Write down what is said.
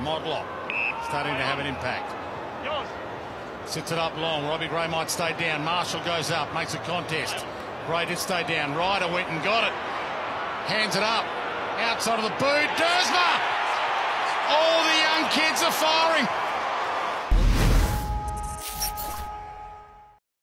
Motlop starting to have an impact. Sits it up long. Robbie Gray might stay down. Marshall goes up, makes a contest. Gray did stay down. Ryder went and got it. Hands it up. Outside of the boot. Duursma! All the young kids are firing.